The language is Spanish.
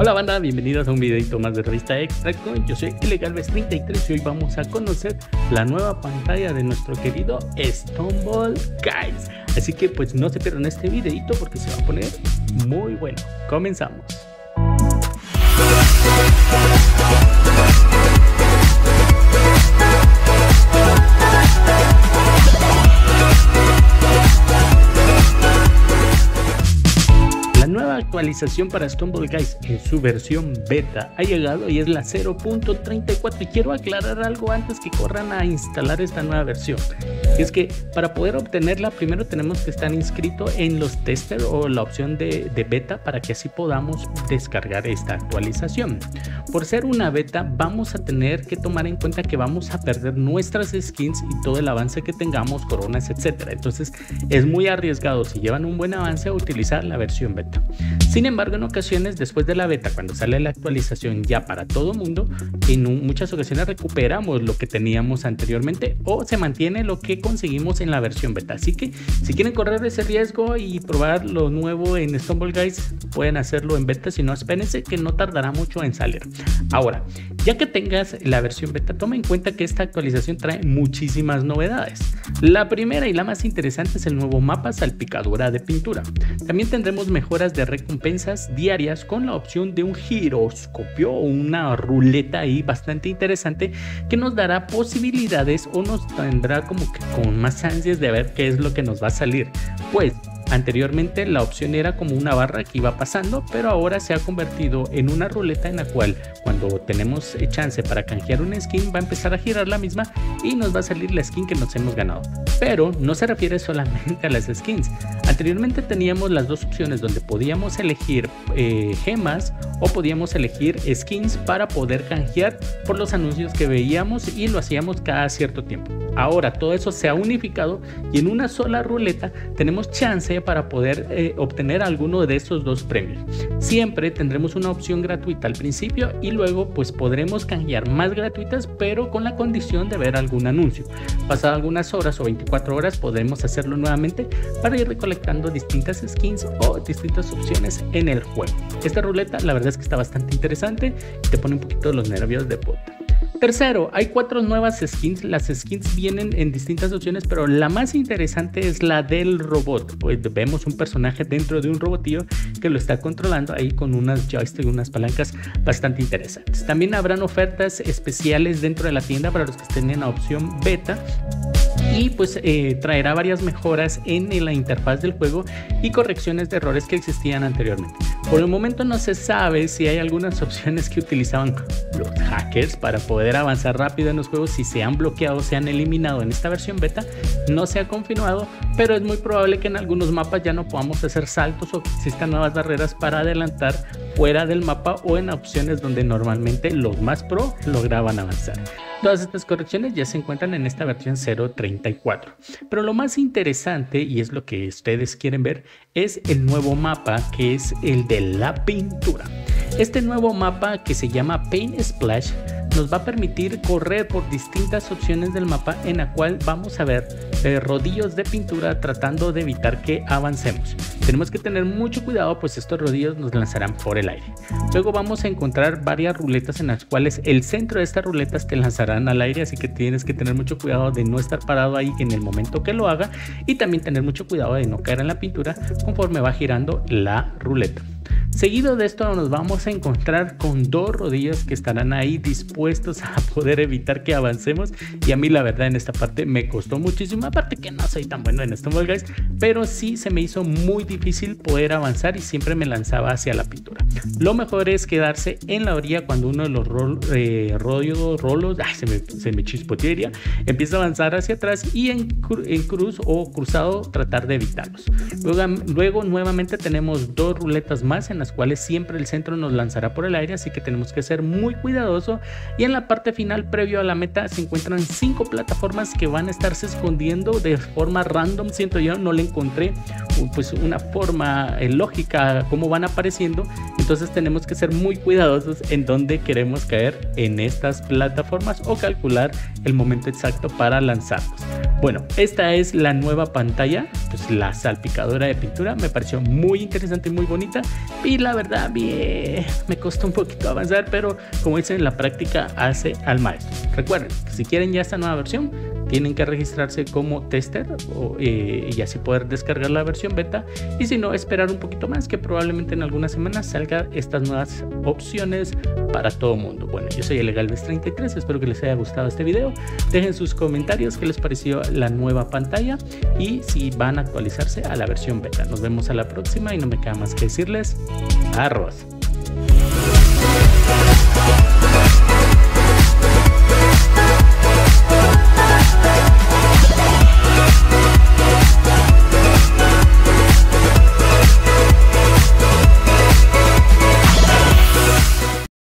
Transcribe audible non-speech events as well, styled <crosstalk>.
Hola banda, bienvenidos a un videito más de Revista Extra Yo soy Ilegalves33 y hoy vamos a conocer la nueva pantalla de nuestro querido Stumble Guys. Así que pues no se pierdan este videito porque se va a poner muy bueno. Comenzamos. Actualización para Stumble Guys en su versión beta ha llegado y es la 0.34 y quiero aclarar algo antes que corran a instalar esta nueva versión. Es que para poder obtenerla primero tenemos que estar inscrito en los testers o la opción de, de beta para que así podamos descargar esta actualización. Por ser una beta vamos a tener que tomar en cuenta que vamos a perder nuestras skins y todo el avance que tengamos, coronas, etcétera. Entonces es muy arriesgado si llevan un buen avance a utilizar la versión beta. Sin embargo, en ocasiones, después de la beta, cuando sale la actualización ya para todo mundo, en muchas ocasiones recuperamos lo que teníamos anteriormente o se mantiene lo que conseguimos en la versión beta. Así que si quieren correr ese riesgo y probar lo nuevo en Stumble Guys, pueden hacerlo en beta, si no, espérense que no tardará mucho en salir. Ahora, ya que tengas la versión beta, toma en cuenta que esta actualización trae muchísimas novedades. La primera y la más interesante es el nuevo mapa salpicadura de pintura. También tendremos mejoras de recompensa diarias con la opción de un giroscopio o una ruleta ahí bastante interesante que nos dará posibilidades o nos tendrá como que con más ansias de ver qué es lo que nos va a salir. Pues Anteriormente la opción era como una barra que iba pasando, pero ahora se ha convertido en una ruleta en la cual cuando tenemos chance para canjear una skin va a empezar a girar la misma y nos va a salir la skin que nos hemos ganado. Pero no se refiere solamente a las skins. Anteriormente teníamos las dos opciones donde podíamos elegir eh, gemas o podíamos elegir skins para poder canjear por los anuncios que veíamos y lo hacíamos cada cierto tiempo. Ahora todo eso se ha unificado y en una sola ruleta tenemos chance para poder eh, obtener alguno de esos dos premios. Siempre tendremos una opción gratuita al principio y luego pues podremos canjear más gratuitas pero con la condición de ver algún anuncio. Pasado algunas horas o 24 horas podremos hacerlo nuevamente para ir recolectando distintas skins o distintas opciones en el juego. Esta ruleta la verdad es que está bastante interesante y te pone un poquito los nervios de puta. Tercero, hay cuatro nuevas skins. Las skins vienen en distintas opciones, pero la más interesante es la del robot. Pues vemos un personaje dentro de un robotillo que lo está controlando ahí con unas joysticks, unas palancas bastante interesantes. También habrán ofertas especiales dentro de la tienda para los que estén en la opción beta y pues eh, traerá varias mejoras en, la interfaz del juego y correcciones de errores que existían anteriormente. Por el momento no se sabe si hay algunas <laughs> opciones que utilizaban los hackers para poder avanzar rápido en los juegos, si se han bloqueado se han eliminado en esta versión beta, no se ha confirmado, pero es muy probable que en algunos mapas ya no podamos hacer saltos o que existan nuevas barreras para adelantar fuera del mapa o en opciones donde normalmente los más pro lograban avanzar. Todas estas correcciones ya se encuentran en esta versión 0.34. Pero lo más interesante, y es lo que ustedes quieren ver, es el nuevo mapa que es el de la pintura. Este nuevo mapa que se llama Paint Splash nos va a permitir correr por distintas opciones del mapa en la cual vamos a ver eh, rodillos de pintura tratando de evitar que avancemos. Tenemos que tener mucho cuidado pues estos rodillos nos lanzarán por el aire. Luego vamos a encontrar varias ruletas en las cuales el centro de estas ruletas te lanzarán al aire así que tienes que tener mucho cuidado de no estar parado ahí en el momento que lo haga y también tener mucho cuidado de no caer en la pintura conforme va girando la ruleta. Seguido de esto nos vamos a encontrar con dos rodillas que estarán ahí dispuestos a poder evitar que avancemos y a mí la verdad en esta parte me costó muchísimo, aparte que no soy tan bueno en Stumble Guys, pero sí se me hizo muy difícil poder avanzar y siempre me lanzaba hacia la pintura. Lo mejor es quedarse en la orilla cuando uno de los rol, eh, rollos, rolos, ay, se me, se me chispotearía, empieza a avanzar hacia atrás y en, en cruz o cruzado tratar de evitarlos. Luego, luego nuevamente tenemos dos ruletas más en las cuales siempre el centro nos lanzará por el aire, así que tenemos que ser muy cuidadoso. Y en la parte final, previo a la meta, se encuentran cinco plataformas que van a estarse escondiendo de forma random. Siento yo, no le encontré pues una forma eh, lógica cómo van apareciendo. Entonces tenemos que ser muy cuidadosos en dónde queremos caer en estas plataformas o calcular el momento exacto para lanzarlos. Bueno, esta es la nueva pantalla, pues la salpicadora de pintura, me pareció muy interesante y muy bonita Y la verdad, bien, me costó un poquito avanzar, pero como dicen, la práctica hace al maestro. Recuerden, si quieren ya esta nueva versión, tienen que registrarse como tester eh, y así poder descargar la versión beta. Y si no esperar un poquito más que probablemente en algunas semanas salgan estas nuevas opciones para todo mundo. Bueno yo soy Elegalves 33 espero que les haya gustado este video. Dejen sus comentarios qué les pareció la nueva pantalla y si van a actualizarse a la versión beta. Nos vemos a la próxima y no me queda más que decirles arroz